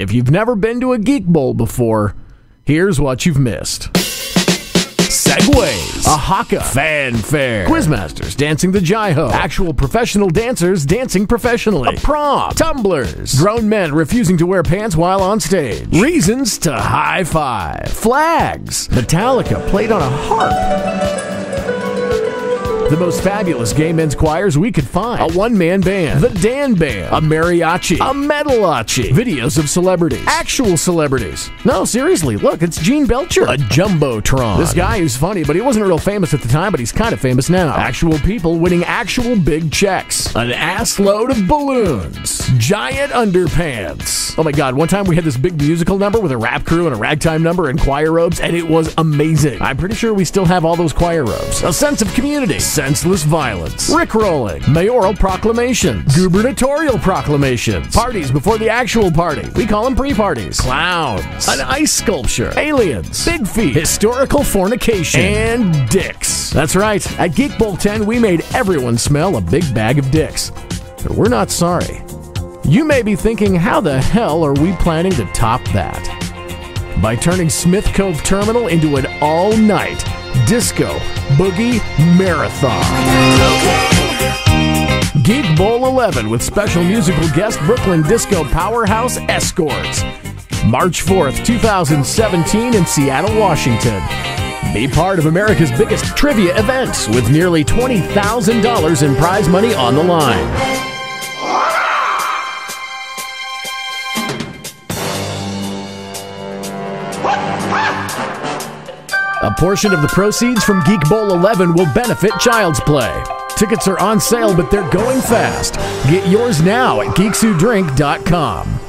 If you've never been to a Geek Bowl before, here's what you've missed. Segways, a haka, fanfare, quizmasters dancing the jiho, actual professional dancers dancing professionally, a prom, tumblers, grown men refusing to wear pants while on stage, reasons to high five, flags, Metallica played on a harp. The most fabulous gay men's choirs we could find. A one man band. The Dan Band. A mariachi. A metalachi. Videos of celebrities. Actual celebrities. No, seriously, look, it's Gene Belcher. A Jumbotron. This guy who's funny, but he wasn't real famous at the time, but he's kind of famous now. Actual people winning actual big checks. An ass load of balloons. Giant underpants. Oh my god, one time we had this big musical number with a rap crew and a ragtime number and choir robes, and it was amazing. I'm pretty sure we still have all those choir robes. A sense of community senseless violence, rickrolling, mayoral proclamations, gubernatorial proclamations, parties before the actual party. We call them pre-parties. Clowns, an ice sculpture, aliens, big feet, historical fornication, and dicks. That's right. At Geek Bowl 10, we made everyone smell a big bag of dicks. But we're not sorry. You may be thinking, how the hell are we planning to top that? By turning Smith Cove Terminal into an all night Disco Boogie Marathon. Geek Bowl 11 with special musical guest Brooklyn Disco Powerhouse Escorts. March 4th, 2017 in Seattle, Washington. Be part of America's biggest trivia event with nearly $20,000 in prize money on the line. A portion of the proceeds from Geek Bowl 11 will benefit Child's Play. Tickets are on sale, but they're going fast. Get yours now at geekswhodrink.com.